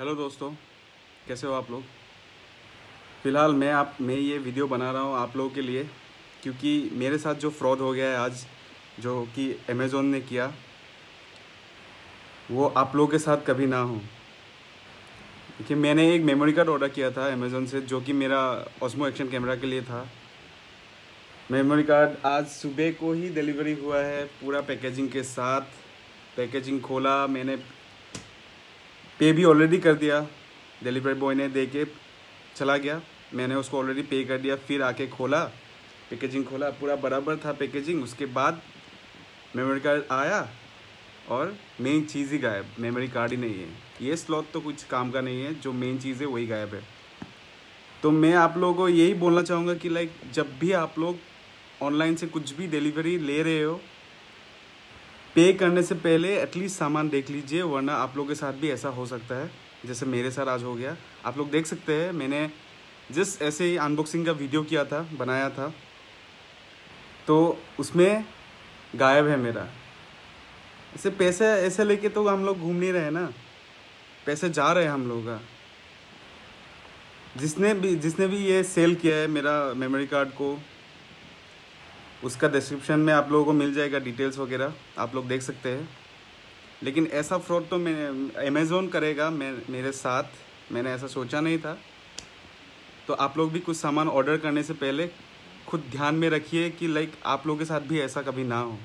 Hello दोस्तों, कैसे हो आप लोग? फ़िलहाल मैं आप, मैं ये वीडियो बना रहा हूँ आप लोगों के लिए, क्योंकि मेरे साथ जो फ्रॉड हो गया है आज, जो कि अमेज़ोन ने किया, वो आप लोगों के साथ कभी ना हो। देखिए, मैंने एक मेमोरी कार्ड ऑर्डर किया था अमेज़ोन से, जो कि मेरा ऑस्मो एक्शन कैमरा के लिए था। मेमोरी कार्ड आज सुबह को ही डिलीवरी हुआ है, पूरा पैकेजिंग के साथ। पैकेजिंग खोला मैंने पे भी ऑलरेडी कर दिया। डिलीवरी बॉय ने दे के चला गया। मैंने उसको ऑलरेडी पे कर दिया। फिर आके खोला। पैकेजिंग खोला। पूरा बराबर था पैकेजिंग उसके बाद मेमोरी कार्ड आया और मेन चीज़ ही गायब। मेमोरी कार्ड ही नहीं है। ये स्लॉट तो कुछ काम का नहीं है। जो मेन चीज़ है वही गायब है। तो मैं आप लोगों को यही बोलना चाहूँगा कि लाइक जब भी आप लोग ऑनलाइन से कुछ भी डिलीवरी ले रहे हो पे करने से पहले एटलीस्ट सामान देख लीजिए, वरना आप लोग के साथ भी ऐसा हो सकता है। जैसे मेरे साथ आज हो गया। आप लोग देख सकते हैं, मैंने जिस ऐसे ही अनबॉक्सिंग का वीडियो किया था, बनाया था। तो उसमें गायब है मेरा। ऐसे पैसे, ऐसे लेके तो हम लोग घूम नहीं रहे ना। पैसे जा रहे हैं हम लोग का। जिसने भी जिसने भी ये सेल किया है मेरा मेमोरी कार्ड को उसका डिस्क्रिप्शन में आप लोगों को मिल जाएगा डिटेल्स वगैरह। आप लोग देख सकते हैं। लेकिन ऐसा फ्रॉड तो मैं अमेज़ोन करेगा मैं, मेरे साथ। मैंने ऐसा सोचा नहीं था। तो आप लोग भी कुछ सामान ऑर्डर करने से पहले खुद ध्यान में रखिए कि लाइक आप लोगों के साथ भी ऐसा कभी ना हो।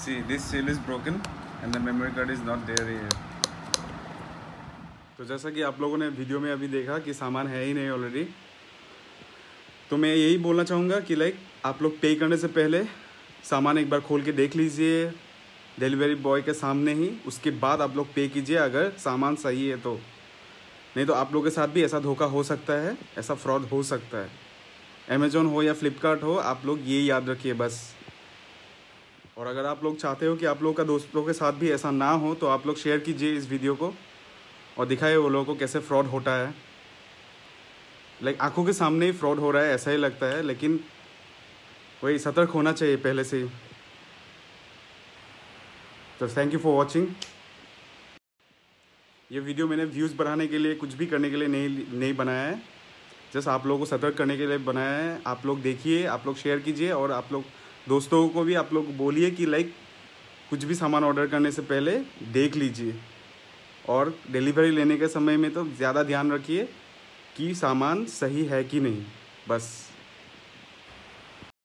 See, this seal is broken and the memory card is not there here. तो जैसा कि आप लोगों ने वीडियो में अभी देखा कि सामान है ही नहीं ऑलरेडी तो मैं यही बोलना चाहूँगा कि लाइक आप लोग पे करने से पहले सामान एक बार खोल के देख लीजिए। डिलीवरी बॉय के सामने ही, उसके बाद आप लोग पे कीजिए अगर सामान सही है तो। नहीं तो आप लोग के साथ भी ऐसा धोखा हो सकता है, ऐसा फ्रॉड हो सकता है। अमेजोन हो या फ्लिपकार्ट हो, आप लोग ये याद रखिए बस। और अगर आप लोग चाहते हो कि आप लोगों का दोस्तों के साथ भी ऐसा ना हो तो आप लोग शेयर कीजिए इस वीडियो को और दिखाए वो लोगों को कैसे फ्रॉड होता है। लाइक आँखों के सामने ही फ्रॉड हो रहा है, ऐसा ही लगता है, लेकिन वही सतर्क होना चाहिए पहले से ही। तो थैंक यू फॉर वॉचिंग ये वीडियो मैंने व्यूज़ बढ़ाने के लिए, कुछ भी करने के लिए नहीं नहीं बनाया है। जस्ट आप लोगों को सतर्क करने के लिए बनाया है। आप लोग देखिए, आप लोग शेयर कीजिए और आप लोग दोस्तों को भी आप लोग बोलिए कि लाइक कुछ भी सामान ऑर्डर करने से पहले देख लीजिए। और डिलीवरी लेने के समय में तो ज़्यादा ध्यान रखिए कि सामान सही है कि नहीं। बस।